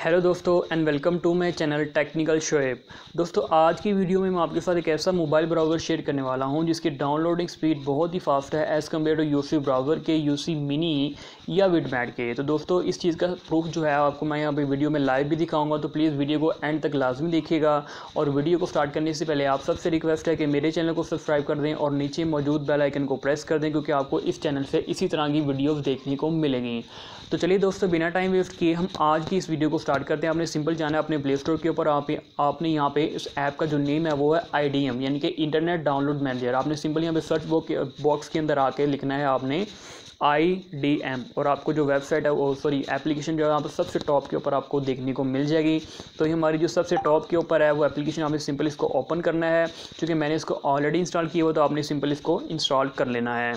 Hello दोस्तों and welcome to my channel technical Shoaib. दोस्तों, आज की वीडियो में मैं आपके साथ एक ऐसा मोबाइल ब्राउज़र शेयर करने वाला हूँ जिसकी डाउनलोडिंग स्पीड बहुत ही फास्ट है as compare to UC browser के यूसी मिनी या विडमैट के। तो दोस्तों, इस चीज़ का प्रूफ जो है आपको मैं यहाँ पर वीडियो में लाइव भी दिखाऊँगा तो प्लीज़ वीडियो को एंड तक लाजमी देखिएगा। और वीडियो को स्टार्ट करने से पहले आप सबसे रिक्वेस्ट है कि मेरे चैनल को सब्सक्राइब कर दें और नीचे मौजूद बेल आइकन को प्रेस कर दें, क्योंकि आपको इस चैनल से इसी तरह की वीडियोज़ देखने को मिलेंगी। तो चलिए दोस्तों, बिना टाइम वेस्ट किए हम आज की इस वीडियो को स्टार्ट करते हैं। आपने सिंपल जाना है अपने प्ले स्टोर के ऊपर। आप आपने यहाँ पे इस ऐप का जो नेम है वो है आईडीएम यानी कि इंटरनेट डाउनलोड मैनेजर आपने सिंपल यहाँ पे सर्च बॉक्स के अंदर आके लिखना है आपने। आई डी एम और आपको जो वेबसाइट है वो सॉरी एप्लीकेशन जो है यहाँ पर सबसे टॉप के ऊपर आपको देखने को मिल जाएगी। तो ये हमारी जो सबसे टॉप के ऊपर है, वो एप्लीकेशन आपने सिंपल इसको ओपन करना है। क्योंकि मैंने इसको ऑलरेडी इंस्टॉल किया हुआ तो आपने सिंपल इसको इंस्टॉल कर लेना है।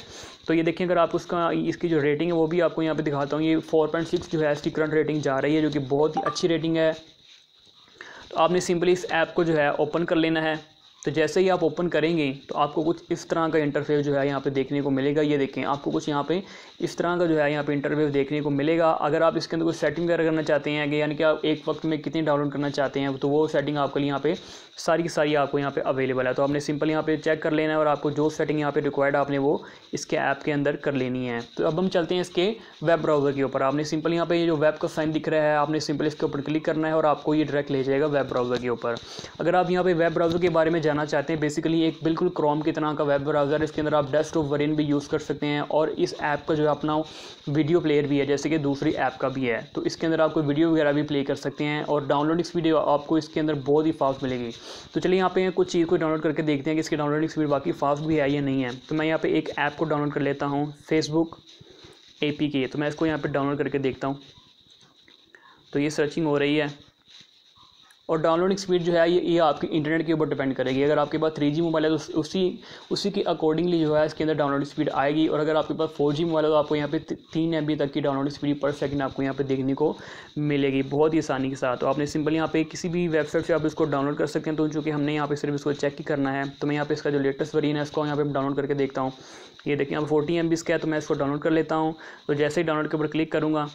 तो ये देखिए, अगर आप उसका, इसकी जो रेटिंग है वो भी आपको यहाँ पर दिखाता हूँ। ये फोर पॉइंट सिक्स जो है, इसकी करंट रेटिंग जा रही है, जो कि बहुत ही अच्छी रेटिंग है। तो आपने सिंपली इस ऐप को जो है ओपन कर लेना है। तो जैसे ही आप ओपन करेंगे तो आपको कुछ इस तरह का इंटरफेस जो है यहाँ पे देखने को मिलेगा। ये देखें, आपको कुछ यहाँ पे इस तरह का जो है यहाँ पे इंटरफेस देखने को मिलेगा। अगर आप इसके अंदर कुछ सेटिंग वगैरह करना चाहते हैं कि यानी कि आप एक वक्त में कितनी डाउनलोड करना चाहते हैं तो वो सेटिंग आपके लिए यहाँ पे सारी की सारी आपको यहाँ पे अवेलेबल है। तो आपने सिंपल यहाँ पे चेक कर लेना है और आपको जो सेटिंग यहाँ पे रिक्वायर्ड आपने वो इसके ऐप के अंदर कर लेनी है। तो अब हम चलते हैं इसके वेब ब्राउज़र के ऊपर। आपने सिंपल यहाँ पे ये जो वेब का साइन दिख रहा है, आपने सिंपल इसके ऊपर क्लिक करना है और आपको ये डायरेक्ट ले जाएगा वेब ब्राउज़र के ऊपर। अगर आप यहाँ पे वेब ब्राउज़र के बारे में जानना चाहते हैं। बेसिकली एक बिल्कुल क्रोम की तरह का वेब ब्राउज़र इसके अंदर आप डेस्कटॉप वरियन भी यूज़ कर सकते हैं और इस ऐप का जो है अपना वीडियो प्लेयर भी है, जैसे कि दूसरी ऐप का भी है। तो इसके अंदर आपको वीडियो वगैरह भी प्ले कर सकते हैं और डाउनलोडिंग वीडियो आपको इसके अंदर बहुत ही फास्ट मिलेगी। तो चलिए यहाँ पे कुछ चीज़ को डाउनलोड करके देखते हैं कि इसकी डाउनलोडिंग स्पीड बाकी फास्ट भी है या नहीं है। तो मैं यहाँ पे एक ऐप को डाउनलोड कर लेता हूँ फेसबुक ए तो मैं इसको यहाँ पर डाउनलोड करके देखता हूँ। तो ये सर्चिंग हो रही है। और डाउनलोडिंग स्पीड जो है ये ये आपकी इंटरनेट के ऊपर डिपेंड करेगी। अगर आपके पास थ्री जी मोबाइल है तो उसी उसी के अकॉर्डिंगली जो है इसके अंदर डाउनलोडिंग स्पीड आएगी। और अगर आपके पास फोर जी मोबाइल है तो आपको यहाँ पे तीन एमबी तक की डाउनलोडिंग स्पीड पर सेकंड आपको यहाँ पे देखने को मिलेगी बहुत ही आसानी के साथ। तो आपने सिंपल यहाँ पे किसी भी वेबसाइट से आप इसको डाउनलोड कर सकते हैं। तो चूँकि हमने यहाँ पे सिर्फ़ इसको चेक ही करना है तो मैं यहाँ पे इसका जो लेटेस्ट वरीन है, इसको यहाँ पे डाउनलोड करके देखता हूँ। ये देखिए यहाँ फोर्टी एम का है तो मैं इसको डाउनलोड कर लेता हूँ। तो जैसे ही डाउनलोड के ऊपर क्लिक करूँगा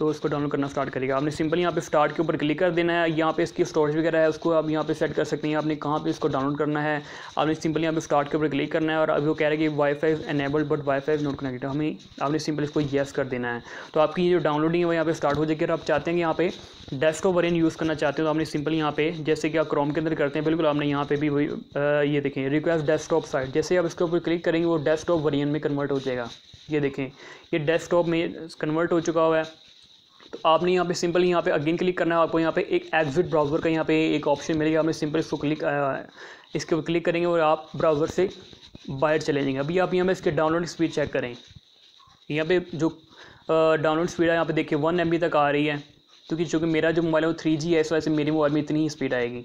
तो उसको डाउनलोड करना स्टार्ट करेगा। आपने सिंपल यहाँ पे स्टार्ट के ऊपर क्लिक कर देना है। यहाँ पे इसकी स्टोरेज वगैरह है, उसको आप यहाँ पे सेट कर सकते हैं। आपने कहाँ पे इसको डाउनलोड करना है? आपने सिंपल यहाँ पे स्टार्ट के ऊपर क्लिक करना है और अभी वो कह रहा है कि WiFi enabled but WiFi not connected हमें, आपने सिंपल इसको येस कर देना है। तो आपकी जो डाउनलोडिंग है वो यहाँ पे स्टार्ट हो जाएगी। अगर आप चाहते हैं कि यहाँ पे डेस्कटॉप वरियन यूज़ करना चाहते हो तो आपने सिंपल यहाँ पे, जैसे कि आप क्रोम के अंदर करते हैं, बिल्कुल आपने यहाँ पे भी वही ये देखें रिक्वेस्ट डेस्कटॉप साइट जैसे आप इसके ऊपर क्लिक करेंगे, वो डेस्कटॉप वरियन में कन्वर्ट हो जाएगा। ये देखें, ये डेस्कटॉप में कन्वर्ट हो चुका हुआ है। तो आपने यहाँ पे सिंपल यहाँ पे अगेन क्लिक करना है, आपको यहाँ पे एक एग्जिट ब्राउज़र का यहाँ पे एक ऑप्शन मिलेगा। आपने सिंपल इसको क्लिक इसके ऊपर क्लिक करेंगे और आप ब्राउज़र से बाहर चले जाएँगे। अभी आप यहाँ पे इसके डाउनलोड स्पीड चेक करें। यहाँ पे जो डाउनलोड स्पीड है, यहाँ पे देखिए वन एम तक आ रही है, क्योंकि चूँकि मेरा जो मोबाइल है वो थ्री जी है, इस वजह से मेरे मोबाइल में इतनी ही स्पीड आएगी।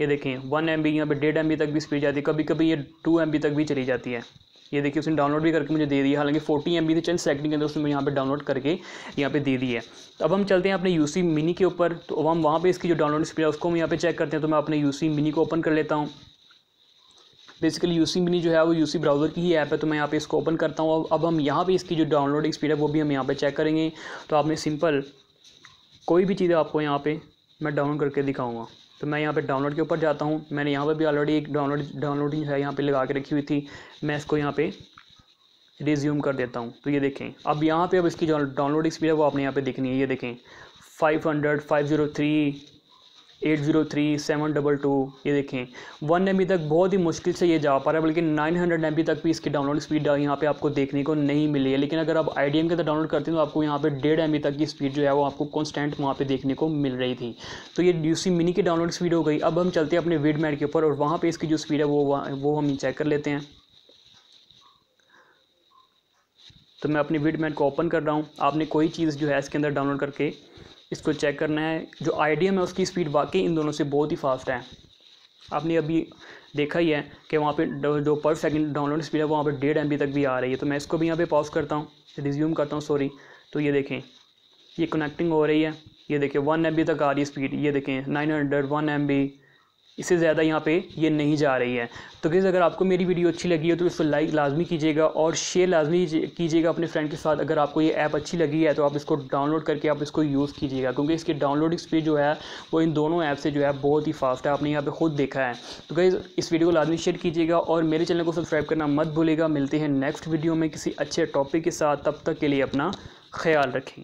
ये देखें वन एम बी यहाँ पर डेढ़ एम बी तक भी स्पीड जाती है कभी कभी ये टू एम बी तक भी चली जाती है। ये देखिए उसने डाउनलोड भी करके मुझे दे दिया। हालाँकि फोर्टी एम थे चंद सेकंड के अंदर उसने यहाँ पे डाउनलोड करके यहाँ पे दे दी है। अब हम चलते हैं अपने यूसी मिनी के ऊपर। तो अब हम वहाँ पे इसकी जो डाउनलोड स्पीड है, उसको हम यहाँ पे चेक करते हैं। तो मैं अपने यूसी मिनी को ओपन कर लेता हूँ। बेसिकली यूसी मिनी जो है, वो यूसी ब्राउज़र की ही ऐप है तो मैं यहाँ पे इसको ओपन करता हूँ। अब हम यहाँ पे इसकी जो डाउनलोडिंग स्पीड है, वो भी हम यहाँ पे चेक करेंगे। तो आपने सिंपल कोई भी चीज़ आपको यहाँ पे मैं डाउनलोड करके दिखाऊँगा। तो मैं यहाँ पे डाउनलोड के ऊपर जाता हूँ। मैंने यहाँ पे भी ऑलरेडी एक डाउनलोड डाउनलोडिंग है यहाँ पे लगा के रखी हुई थी। मैं इसको यहाँ पे रिज्यूम कर देता हूँ। तो ये देखें, अब यहाँ पे अब इसकी डाउनलोडिंग डाउनलोड स्पीड है वो आपने यहाँ पे देखनी है। ये देखें five hundred five zero three eight zero three seven double two, ये देखें। वन एम तक बहुत ही मुश्किल से ये जा पा रहा है, बल्कि नाइन हंड्रेड एम तक भी इसकी डाउनलोड स्पीड यहाँ पे आपको देखने को नहीं मिली है। लेकिन अगर आप आई डी एम के अंदर डाउनलोड करते हैं तो आपको यहाँ पे डेढ़ एम तक की स्पीड जो है, वो आपको कॉन्स्टेंट वहाँ पे देखने को मिल रही थी। तो ये यूसी मिनी की डाउनलोड स्पीड हो गई। अब हम चलते हैं अपने वीड के ऊपर, और वहाँ पर इसकी जो स्पीड है, वो वो हम चेक कर लेते हैं। तो मैं अपनी वीड मैट को ओपन कर रहा हूँ। आपने कोई चीज़ जो है, इसके अंदर डाउनलोड करके इसको चेक करना है। जो आई है उसकी स्पीड वाकई इन दोनों से बहुत ही फास्ट है। आपने अभी देखा ही है कि वहाँ पे जो पर सेकंड डाउनलोड स्पीड है वहाँ पे डेढ़ एमबी तक भी आ रही है। तो मैं इसको भी यहाँ पे पॉज करता हूँ रिज्यूम करता हूँ सॉरी तो ये देखें, ये कनेक्टिंग हो रही है। ये देखें वन एम तक आ रही है स्पीड ये देखें नाइन हंड्रेड वन एम इससे ज़्यादा यहाँ पे ये नहीं जा रही है। तो गैस अगर आपको मेरी वीडियो अच्छी लगी है तो इसको लाइक लाजमी कीजिएगा और शेयर लाजमी कीजिएगा अपने फ्रेंड के साथ। अगर आपको ये ऐप अच्छी लगी है तो आप इसको डाउनलोड करके आप इसको यूज़ कीजिएगा, क्योंकि इसकी डाउनलोडिंग स्पीड जो है, वो इन दोनों ऐप से जो है, बहुत ही फास्ट है। आपने यहाँ पर खुद देखा है। तो गैस इस वीडियो को लाजमी शेयर कीजिएगा और मेरे चैनल को सब्सक्राइब करना मत भूलेगा मिलते हैं नेक्स्ट वीडियो में किसी अच्छे टॉपिक के साथ। तब तक के लिए अपना ख्याल रखें।